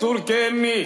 Turkeni.